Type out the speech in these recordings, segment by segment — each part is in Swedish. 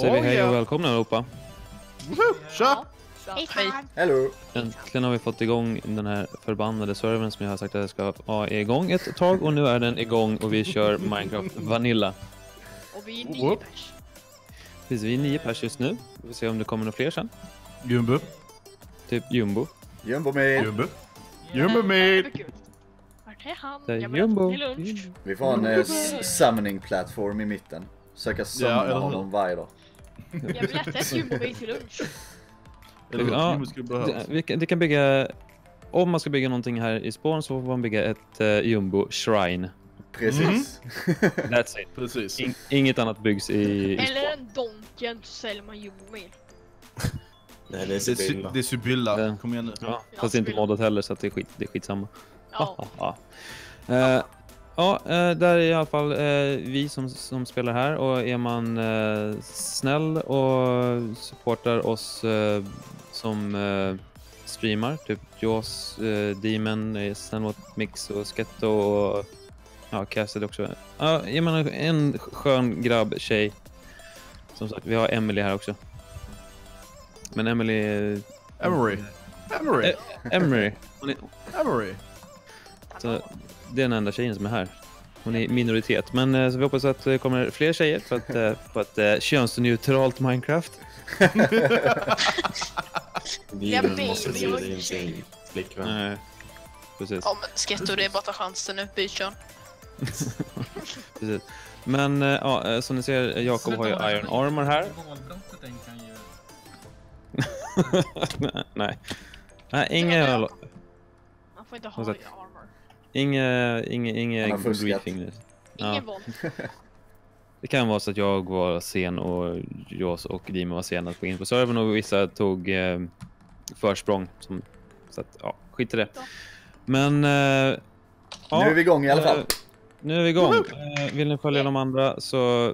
säger vi hej ja. och välkomna allihopa. Tja! Hej. Hello! Äntligen har vi fått igång den här förbannade servern som jag har sagt att jag ska ha igång ett tag och nu är den igång och vi kör Minecraft Vanilla. Och vi är nio pers. Precis, vi är nio pers just nu. Vi får se om det kommer några fler sen. Jumbo. Typ Jumbo. Jumbo med. Jumbo. Jumbo med. Vart är han? Det är Jumbo. Vi får en eh, s- summoning plattform i mitten. Söka summona hur? honom varje dag. Jag vill äta ett jumbo till lunch. Eller? Ja, Det, vi kan, det kan bygga... Om man ska bygga någonting här i spån så får man bygga ett uh, Jumbo Shrine. Precis. That's it. Precis. In, inget annat byggs i, i Eller en donken så säljer man jumbo med. Nej, det är Sibylla. det är Sibylla. Ja. Kom igen nu. Ja, fast det är inte moddat heller så att det är, skit, det är skitsamma. Ja. Ja, Eh, ja eh, där är i alla fall eh, vi som, som spelar här och är man eh, snäll och supportar oss som streamar, typ Jaws, Demon, mot Mix och Sketto och ja, Cassidy också. Ja, är man en- skön grabb, tjej. Som sagt, vi har Emily här också. Men Emily... Emery. Emery. Emery. Emery. Så det är den enda tjejen som är här. Hon är i minoritet. Men eh, så vi hoppas att det kommer fler tjejer för att, eh, för att eh, könsneutralt Minecraft. Baby, måste jag bjuda är in sin flickvän. Nej, precis. Ja men Sketto det är bara att ta chansen nu, byt kön. precis. Men eh, ja, eh, som ni ser, Jakob har ju Iron Armor här. Nej. Nej, inga, Man får inte ha sagt. Armor. inga, inga, Han inga har fuskat. briefing. Ja. Det kan vara så att jag var sen och Jaws och Dima var sena att gå in på servern och vissa tog eh, försprång. Som, så att, ja, skit i det. Men... Eh, ja, nu är vi igång i alla fall. eh, nu är vi igång. Eh, vill ni följa de andra så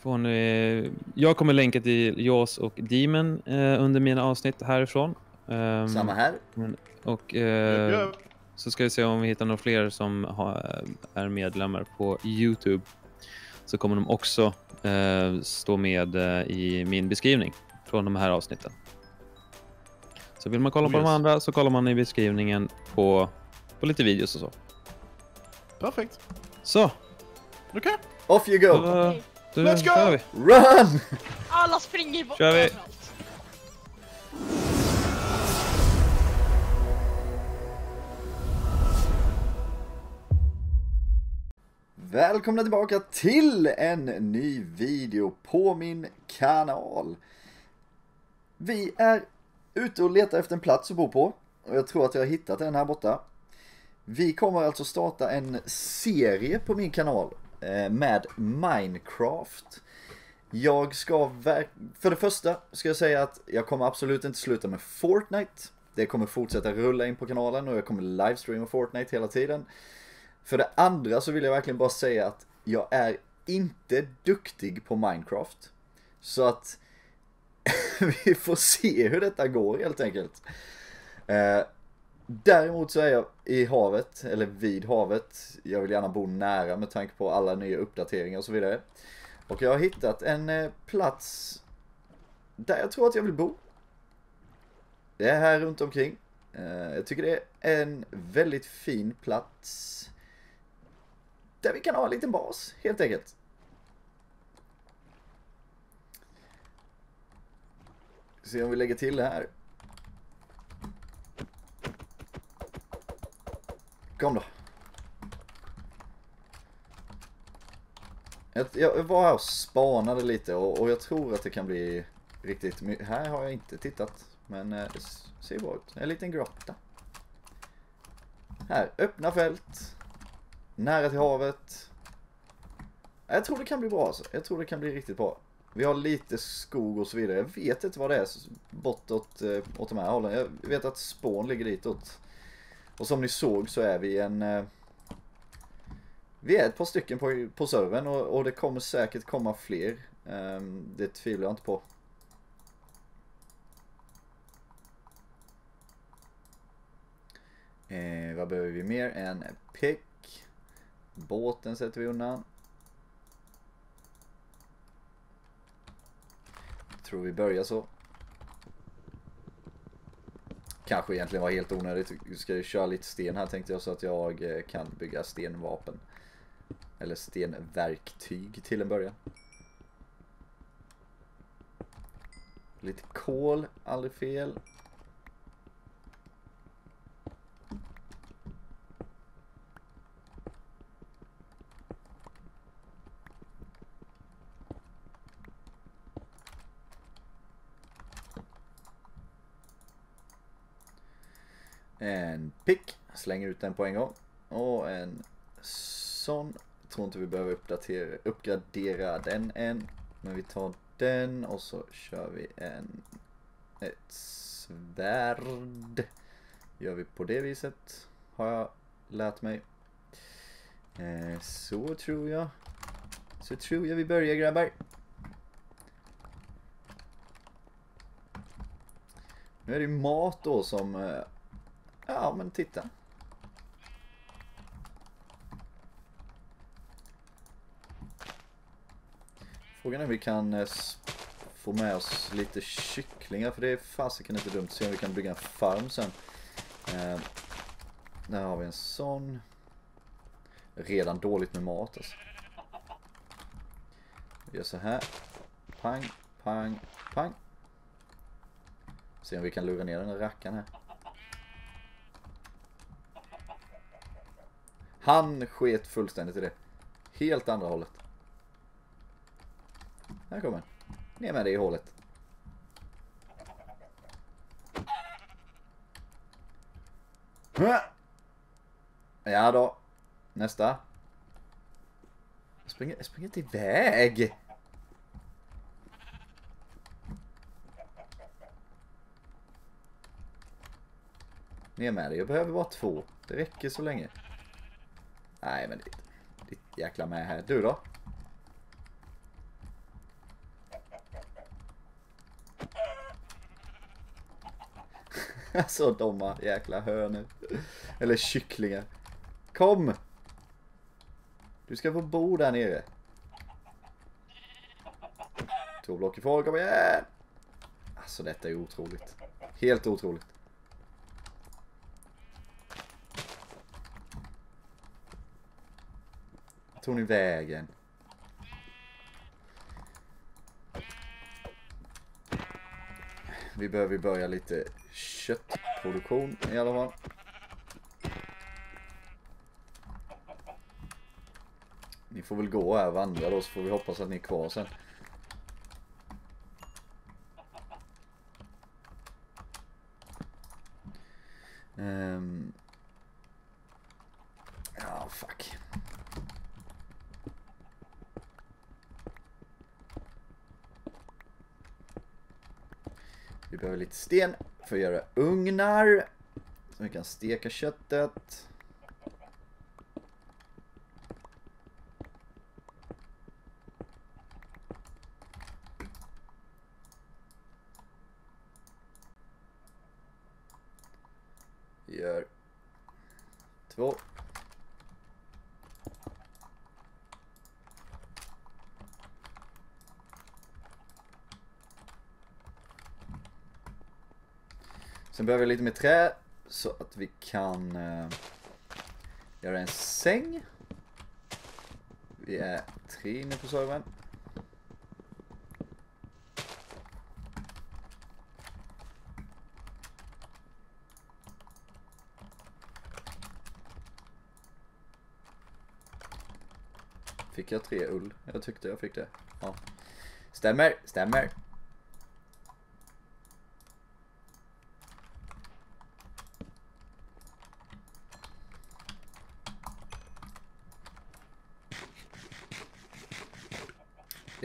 får ni... Jag kommer länka till Jaws och Demon eh, under mina avsnitt härifrån. Ehm, Samma här. och eh. Så ska vi se om vi hittar några fler som har, är medlemmar på Youtube. Så kommer de också eh, stå med eh, i min beskrivning från de här avsnitten. Så vill man kolla Oh, på de yes. andra så kollar man i beskrivningen på, på lite videos och så. Perfekt. Så, Okej. Off you då, go! då Let's go! vi. Run! Alla springer bort Kör vi. Välkomna tillbaka till en ny video på min kanal. Vi är ute och letar efter en plats att bo på. Och jag tror att jag har hittat en här borta. Vi kommer alltså starta en serie på min kanal eh, med Minecraft. Jag ska, för det första ska jag säga att jag kommer absolut inte sluta med Fortnite. Det kommer fortsätta rulla in på kanalen och jag kommer livestreama Fortnite hela tiden. För det andra så vill jag verkligen bara säga att jag är inte duktig på Minecraft. Så att vi får se hur detta går helt enkelt. Eh, däremot så är jag i havet, eller vid havet. Jag vill gärna bo nära med tanke på alla nya uppdateringar och så vidare. Och jag har hittat en eh, plats där jag tror att jag vill bo. Det är här runt omkring. Eh, jag tycker det är en väldigt fin plats. Där vi kan ha en liten bas, helt enkelt. Se om vi lägger till det här. Kom då. Jag, jag var här och spanade lite och, och jag tror att det kan bli riktigt mycket. Här har jag inte tittat. Men eh, det ser bra ut. En liten grotta. Här, öppna fält. Nära till havet. Jag tror det kan bli bra alltså. Jag tror det kan bli riktigt bra. Vi har lite skog och så vidare. Jag vet inte vad det är bortåt eh, åt de här hållen. Jag vet att spån ligger ditåt. Och som ni såg så är vi en... Eh, vi är ett par stycken på, på servern och, och det kommer säkert komma fler. Eh, det tvivlar jag inte på. Eh, vad behöver vi mer? En pick. Båten sätter vi undan. tror vi börjar så. Kanske egentligen var helt onödigt. Vi ska ju köra lite sten här tänkte jag så att jag eh, kan bygga stenvapen. Eller stenverktyg till en början. Lite kol, aldrig fel. En pick, slänger ut den på en gång. Och en sån. Tror inte vi behöver uppdatera, uppgradera den än. Men vi tar den och så kör vi en ett svärd. Gör vi på det viset. Har jag lärt mig. Eh, så tror jag. Så tror jag vi börjar grabbar. Nu är det ju mat då som... Eh, Ja men titta. Frågan är om vi kan eh, få med oss lite kycklingar för det är fasiken inte dumt. Se om vi kan bygga en farm sen. Eh, där har vi en sån. Redan dåligt med mat alltså. Vi gör så här. Pang, pang, pang. Se om vi kan lura ner den rackaren här. Han sket fullständigt i det. Helt andra hållet. Här kommer den. Ner med det i hålet. Ja då. Nästa. Jag springer, jag springer inte iväg. Ner med det. Jag behöver bara två. Det räcker så länge. Nej men ditt, ditt jäkla med här. Du då? Alltså dumma jäkla hönor. Eller kycklingar. Kom! Du ska få bo där nere. Två block ifrån, kom igen! Alltså detta är otroligt. Helt otroligt. Tog ni vägen? Vi behöver börja lite köttproduktion i alla fall. Ni får väl gå här och vandra då så får vi hoppas att ni är kvar sen. Vi behöver lite sten för att göra ugnar. Så vi kan steka köttet. Vi gör två. Sen behöver lite mer trä så att vi kan eh, göra en säng. Vi är tre inne på servern. Fick jag tre ull? Jag tyckte jag fick det. Ja. Stämmer, stämmer.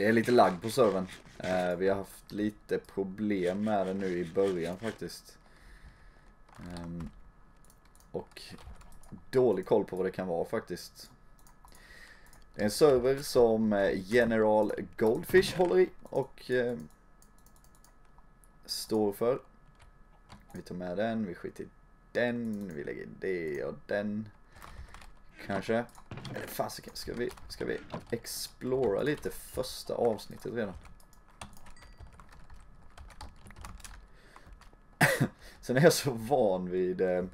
Det är lite lagg på servern. Eh, vi har haft lite problem med det nu i början faktiskt. Eh, och dålig koll på vad det kan vara faktiskt. Det är en server som eh, General Goldfish håller i och eh, står för. Vi tar med den, vi skiter i den, vi lägger det och den. Kanske. Eller fasiken, ska vi, ska vi explora lite första avsnittet redan? Sen är jag så van vid eh,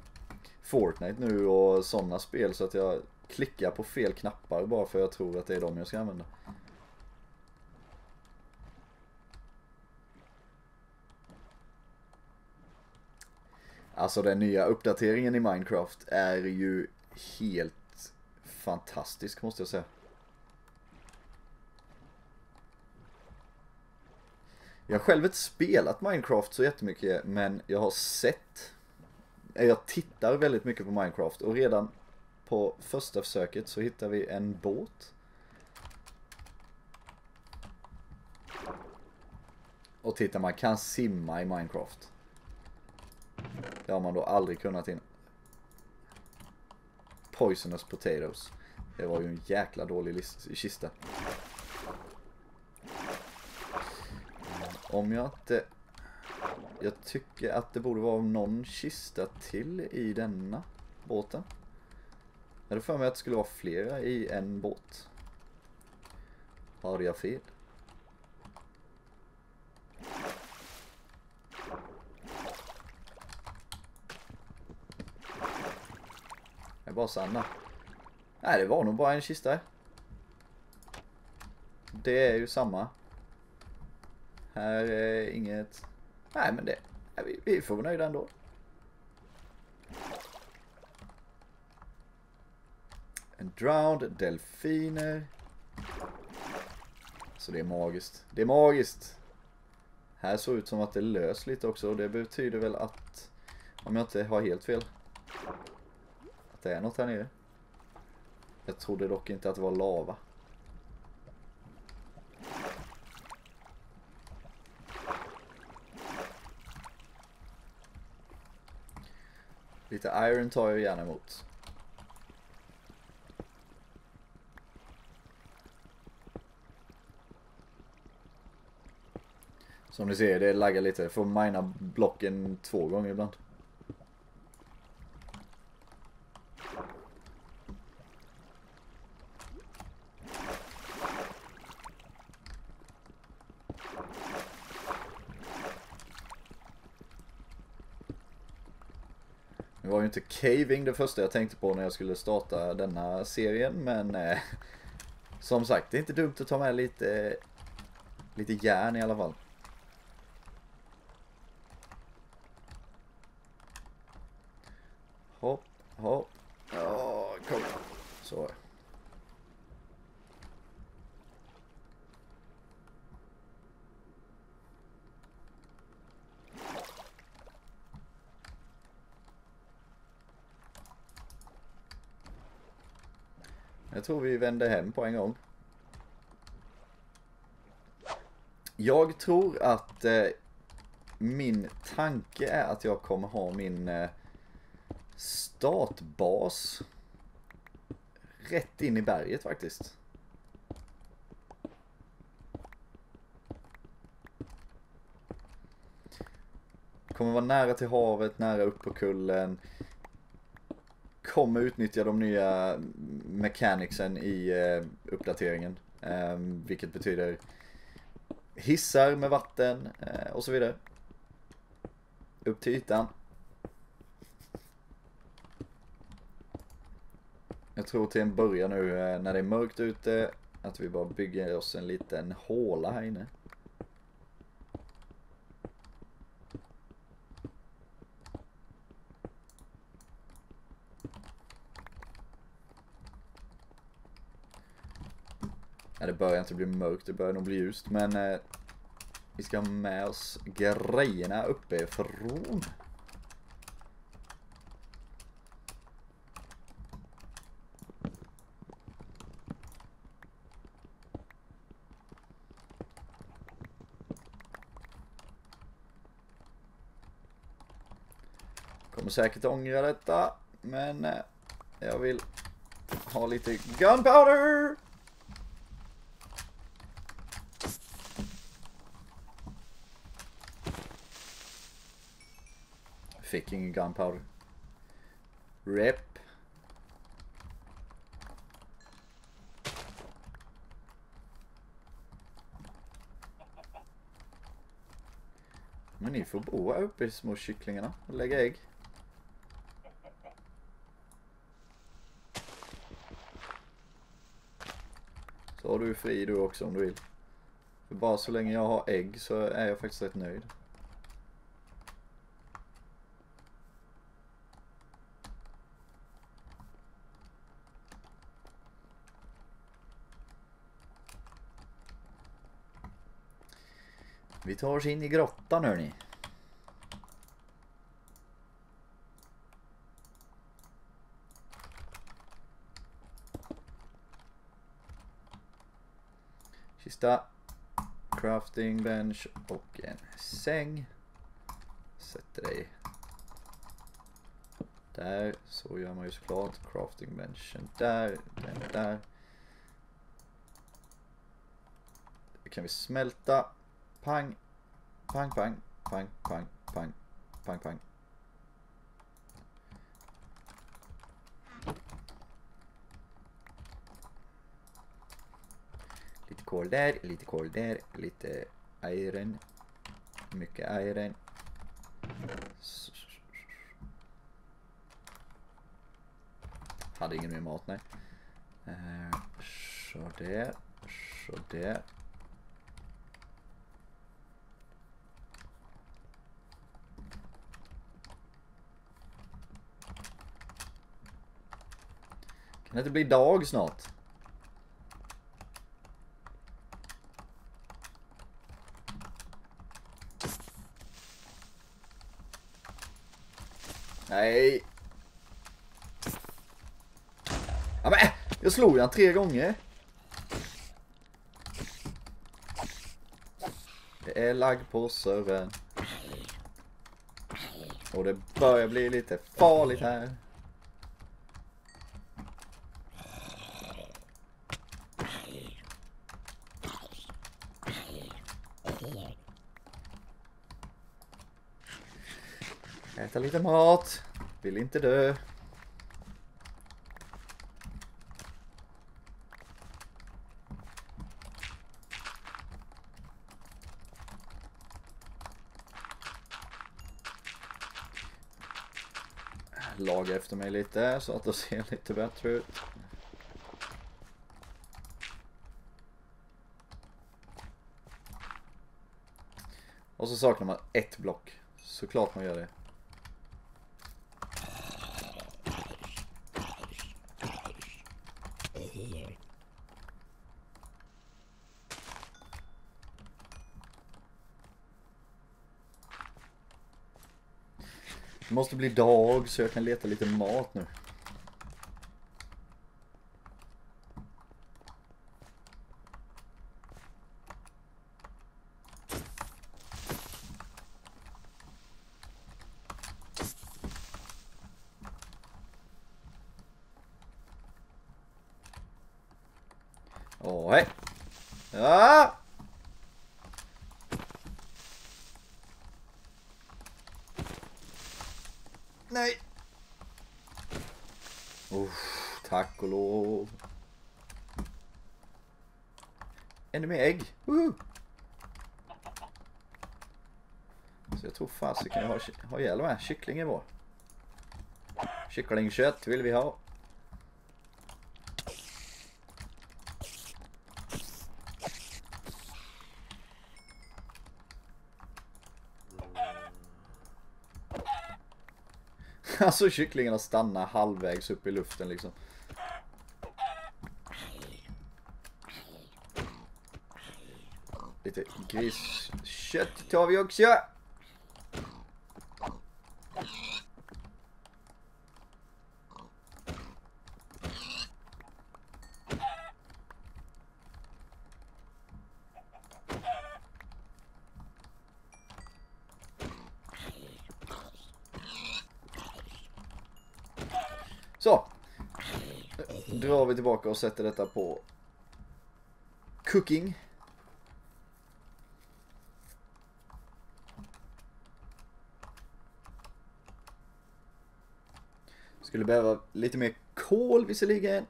Fortnite nu och sådana spel så att jag klickar på fel knappar bara för jag tror att det är dem jag ska använda. Alltså den nya uppdateringen i Minecraft är ju helt fantastisk måste jag säga. Jag har själv inte spelat Minecraft så jättemycket men jag har sett eh, Jag tittar väldigt mycket på Minecraft och redan på första försöket så hittar vi en båt Och titta man kan simma i Minecraft Det har man då aldrig kunnat innan Poisonous potatoes Det var ju en jäkla dålig kista Om jag inte... Jag tycker att det borde vara någon kista till i denna båten. Jag hade för mig att det skulle vara flera i en båt. Har jag fel? Var Sanna. Nej, det var nog bara en kista. Det är ju samma. Här är inget... Nej men det... Nej, vi, vi får vara nöjda ändå. En drowned, delfiner. Så det är magiskt. Det är magiskt. Här såg ut som att det lös lite också och det betyder väl att... Om jag inte har helt fel. Att det är något här nere. Jag trodde dock inte att det var lava. Lite iron tar jag gärna emot. Som ni ser, det laggar lite. Jag får mina blocken två gånger ibland. Caving det första jag tänkte på när jag skulle starta denna serien men eh, som sagt det är inte dumt att ta med lite lite järn i alla fall. Hopp, hopp. Ja, kom. Så. Jag tror vi vänder hem på en gång. Jag tror att eh, min tanke är att jag kommer ha min eh, startbas rätt in i berget faktiskt. Kommer vara nära till havet, nära upp på kullen. Kommer utnyttja de nya mechanicsen i eh, uppdateringen. Eh, vilket betyder hissar med vatten eh, och så vidare. Upp till ytan. Jag tror till en början nu eh, när det är mörkt ute att vi bara bygger oss en liten håla här inne. Börjar inte bli mörkt, det börjar nog bli ljust men eh, vi ska ha med oss grejerna uppifrån. Kommer säkert ångra detta, men eh, jag vill ha lite gunpowder! Fick ingen gunpowder. Rep. Men ni får bo här uppe, små kycklingarna, och lägga ägg. Så har du fri du också om du vill. För bara så länge jag har ägg så är jag faktiskt rätt nöjd. Vi tar oss in i grottan hörni. Kista. Crafting bench och en säng. Sätter dig där. Så gör man ju såklart. Crafting benchen där. Den där. Det kan vi smälta. Pang. Pang, pang, pang, pang, pang, pang, pang. Lite kol där, lite kol där, lite iron. Mycket iron. Hade ingen mer mat, nej. Eh, sådär, sådär. Kan det inte bli dag snart? Nej. Ja, men, äh, jag slog den tre gånger. Det är lagg på servern. Och det börjar bli lite farligt här. Äta lite mat. Vill inte dö. Laga efter mig lite så att det ser lite bättre ut. Och så saknar man ett block. Såklart man gör det. Det måste bli dag så jag kan leta lite mat nu. Åh, hej! Ja! Nej! Uff, tack och lov. Ännu mer ägg. Woohoo! Så jag tror fasiken jag har, har ihjäl de här kycklingen vår. Kycklingkött vill vi ha. Alltså kycklingarna stannar halvvägs upp i luften liksom. Lite griskött tar vi också. Så. Drar vi tillbaka och sätter detta på cooking. Skulle behöva lite mer kol visserligen.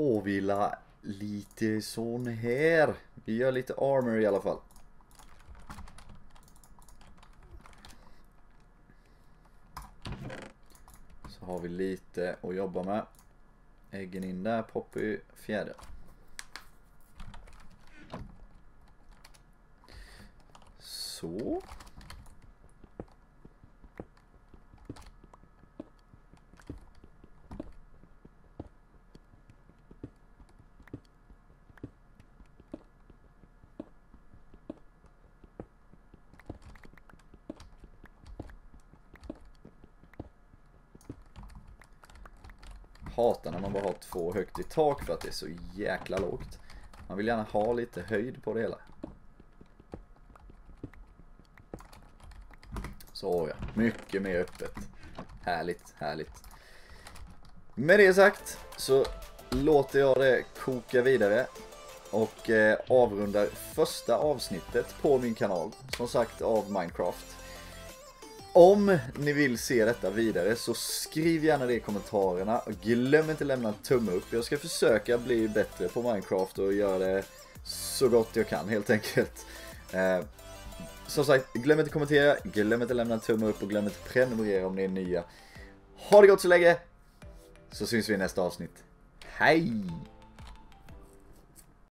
Påvila vi la lite sån här. Vi gör lite armor i alla fall. Så har vi lite att jobba med. Äggen in där, Poppy, fjäder. Så. Hatar när man bara har två högt i tak för att det är så jäkla lågt. Man vill gärna ha lite höjd på det hela. Så ja, mycket mer öppet. Härligt, härligt. Med det sagt så låter jag det koka vidare och eh, avrundar första avsnittet på min kanal, som sagt av Minecraft. Om ni vill se detta vidare så skriv gärna det i kommentarerna och glöm inte lämna en tumme upp. Jag ska försöka bli bättre på Minecraft och göra det så gott jag kan helt enkelt. Eh, som sagt, glöm inte kommentera, glöm inte lämna en tumme upp och glöm inte prenumerera om ni är nya. Ha det gott så länge! Så syns vi i nästa avsnitt. Hej!